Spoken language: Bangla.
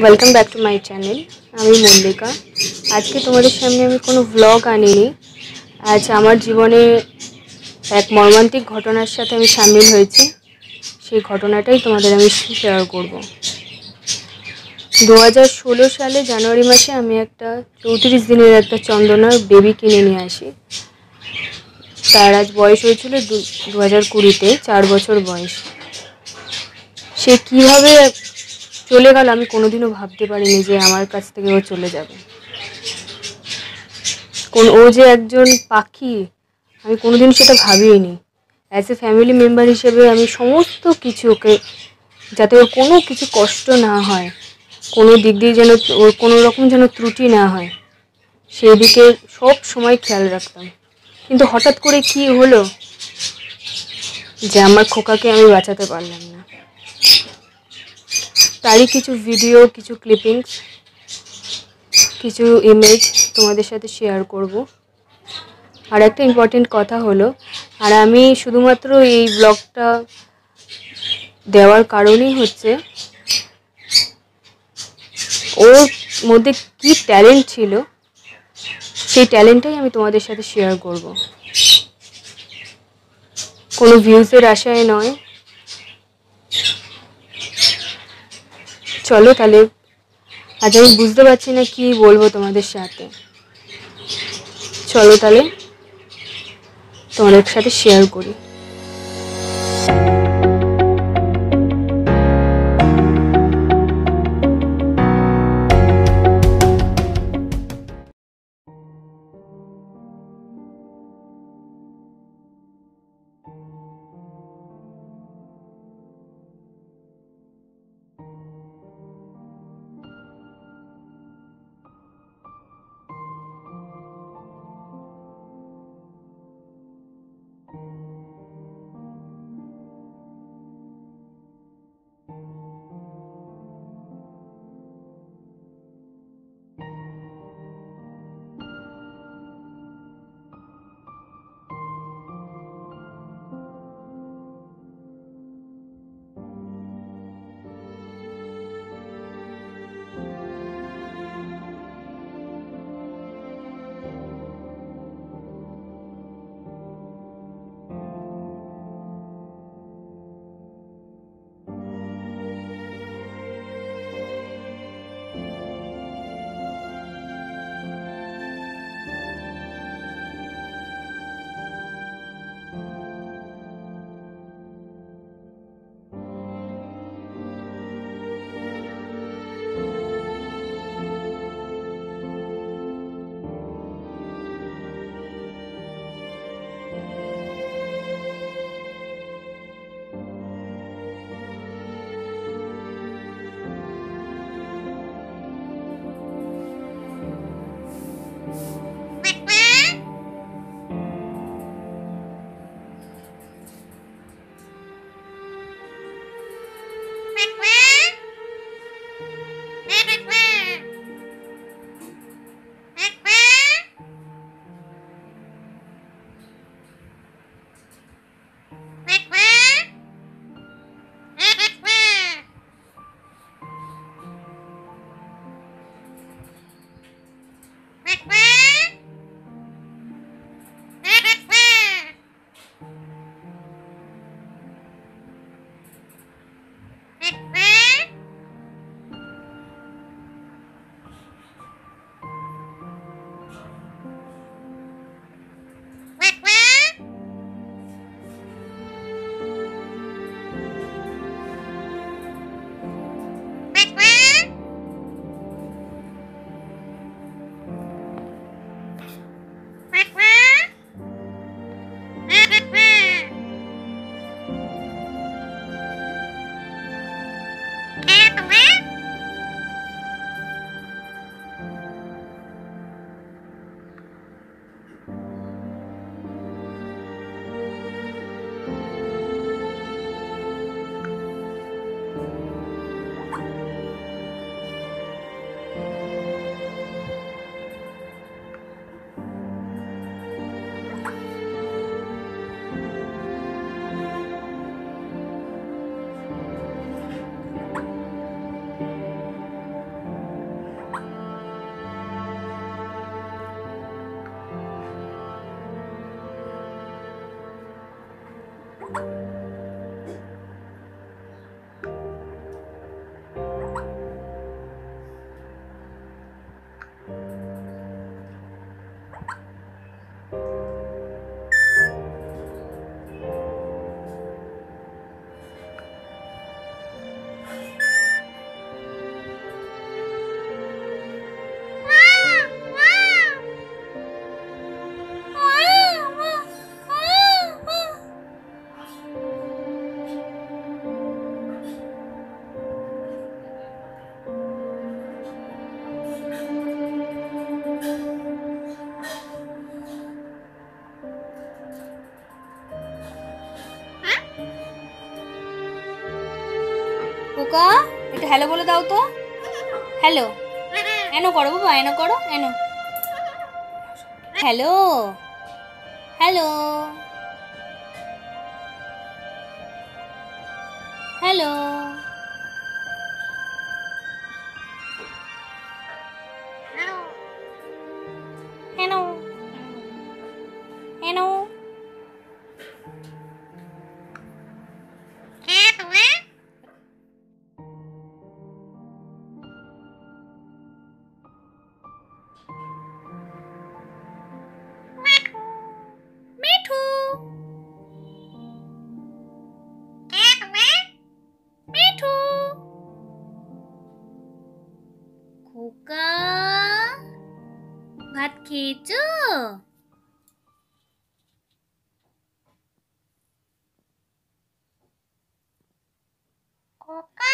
Welcome back to my channel আমি মল্লিকা। আজকে তোমাদের সামনে আমি কোনো ভ্লগ আনিনি। আজ আমার জীবনে এক মর্মান্তিক ঘটনার সাথে আমি সামিল হয়েছি। সেই ঘটনাটাই তোমাদের আমি শেয়ার করব। দু হাজার ষোলো সালে জানুয়ারি মাসে আমি একটা চৌত্রিশ দিনের একটা চন্দনার বেবি কিনে নিয়ে আসি। তার আজ বয়স হয়েছিল দু হাজার কুড়িতে, চার বছর বয়স। সে কীভাবে চলে গেল, আমি কোনোদিনও ভাবতে পারিনি যে আমার কাছ থেকে ও চলে যাবে। কোন, ও যে একজন পাখি, আমি কোনোদিন সেটা ভাবিনি অ্যাজ এ ফ্যামিলি মেম্বার হিসেবে আমি সমস্ত কিছু ওকে, যাতে ওর কোনো কিছু কষ্ট না হয়, কোনো দিক দিয়ে যেন ওর কোনো রকম যেন ত্রুটি না হয় সেই দিকে সব সময় খেয়াল রাখতাম। কিন্তু হঠাৎ করে কি হলো, যে আমার খোকাকে আমি বাঁচাতে পারলাম না। তারই কিছু ভিডিও কিছু ক্লিপিংস কিছু ইমেজ তোমাদের সাথে শেয়ার করব। আর একটা ইম্পর্টেন্ট কথা হলো, আর আমি শুধুমাত্র এই ব্লগটা দেওয়ার কারণই হচ্ছে, ওর মধ্যে কি ট্যালেন্ট ছিল, সেই ট্যালেন্টটাই আমি তোমাদের সাথে শেয়ার করব। কোনো ভিউজের আশায় নয় চলো তাহলে। আজ আমি বুঝতে পারছি না কি বলব তোমাদের সাথে। চলো তাহলে তোমাদের সাথে শেয়ার করি। Quack, quack. হ্যালো বলে দাও তো। হ্যালো এনো করো বাবা এনো করো এনো। Hello hello hello খোকা ভাত খেয়েছো ভাত খেয়ে